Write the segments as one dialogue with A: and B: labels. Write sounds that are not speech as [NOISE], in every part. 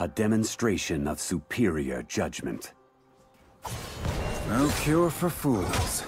A: A demonstration of superior judgment.
B: No cure for fools.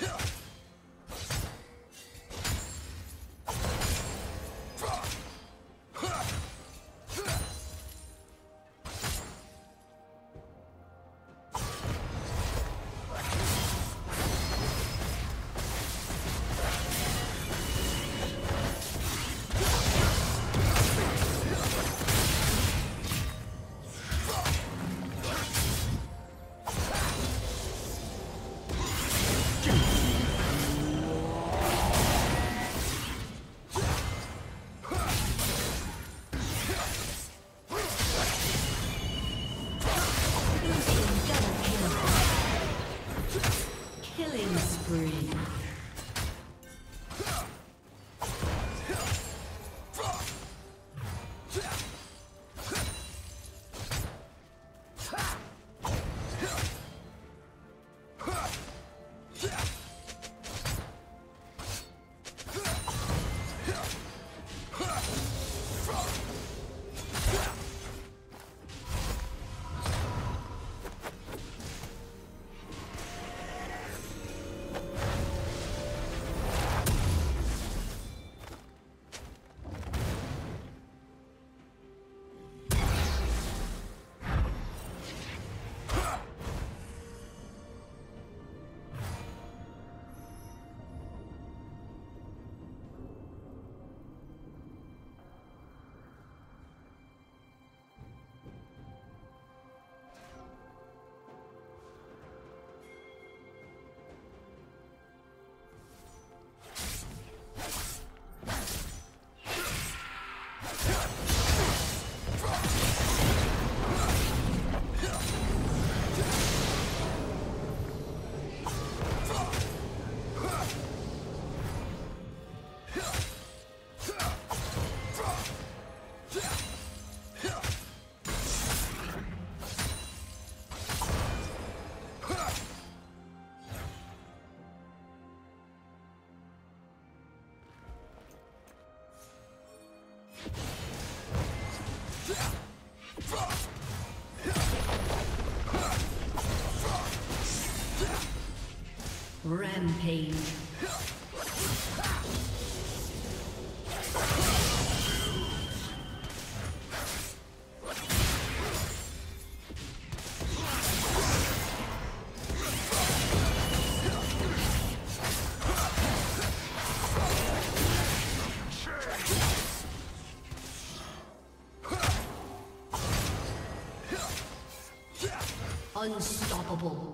B: Huh. [LAUGHS] Rampage. Unstoppable.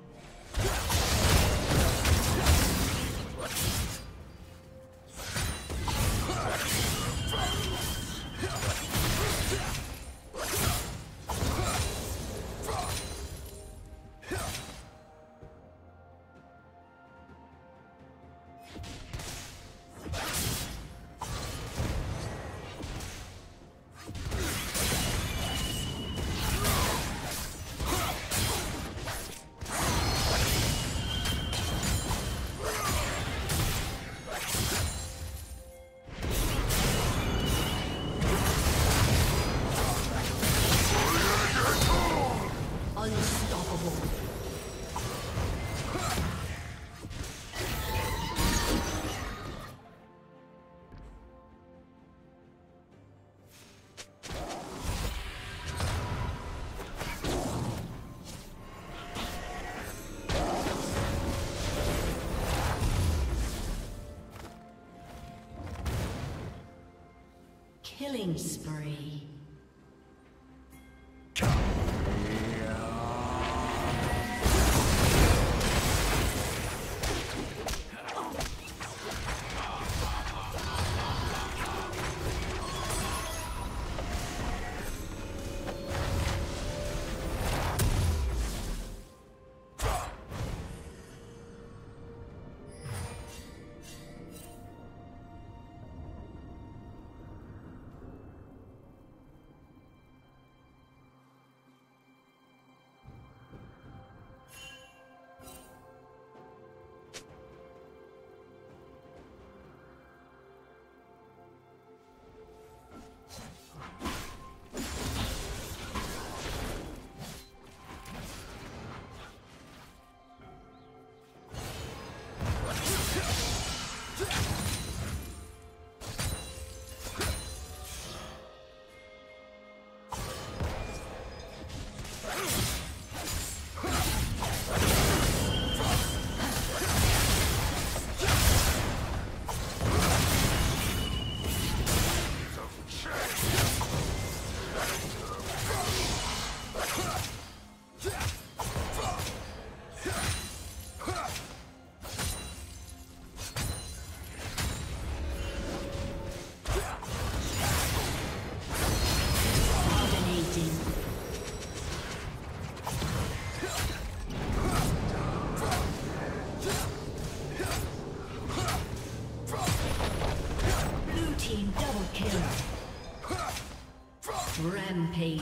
B: Killing Rampage.